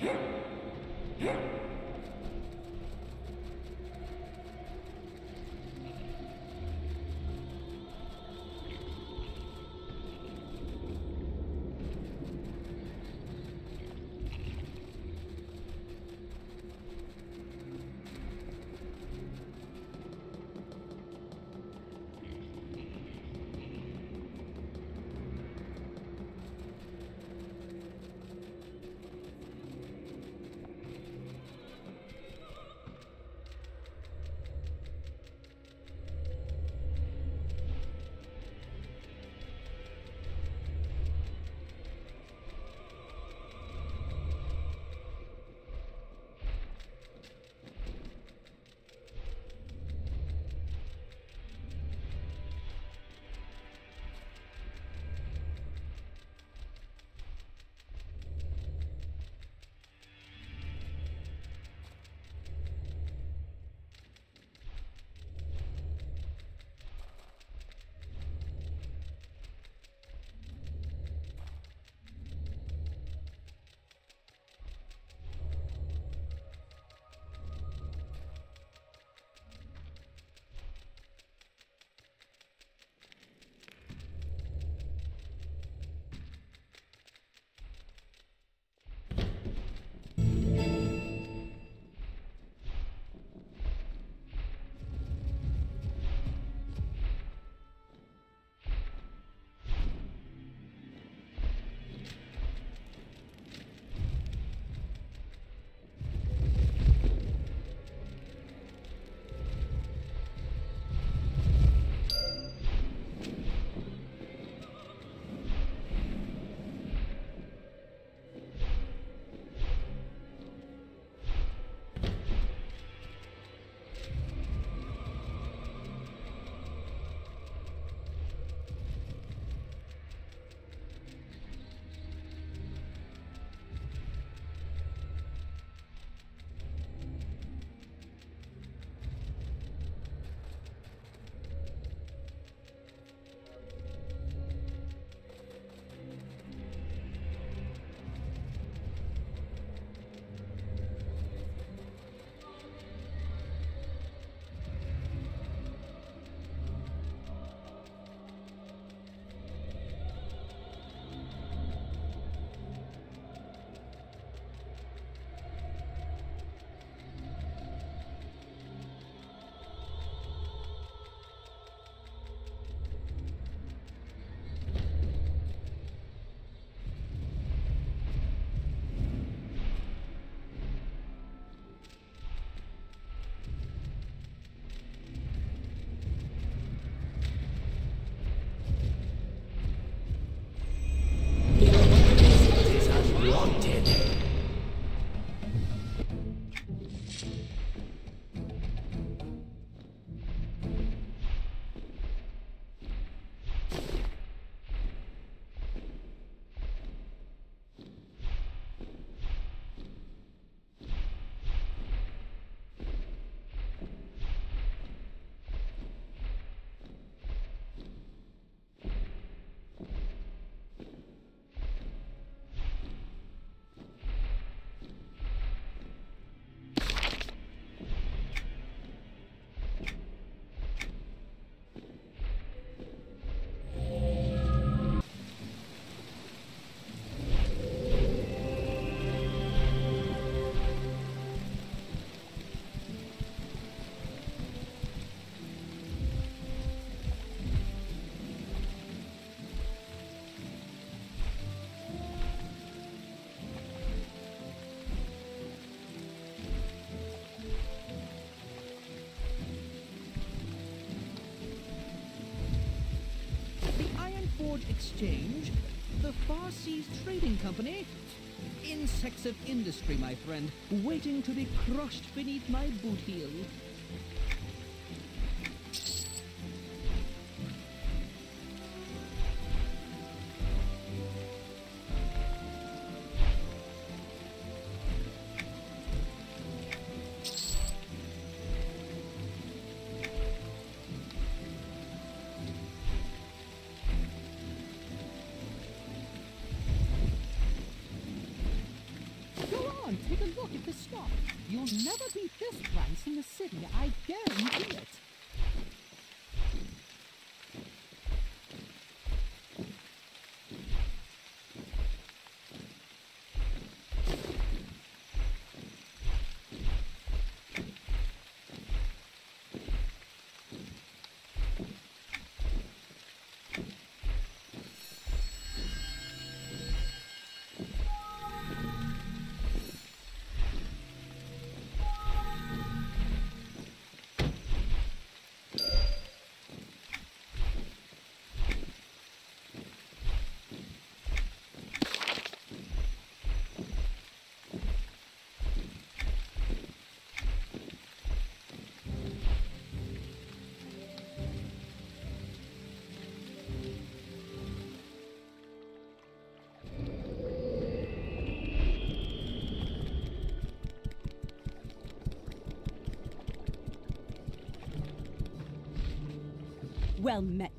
Yeah. Exchange, the Far Seas Trading Company. Insects of industry, my friend, waiting to be crushed beneath my boot heel. You'll never beat this price in the city, I guarantee it. Well met.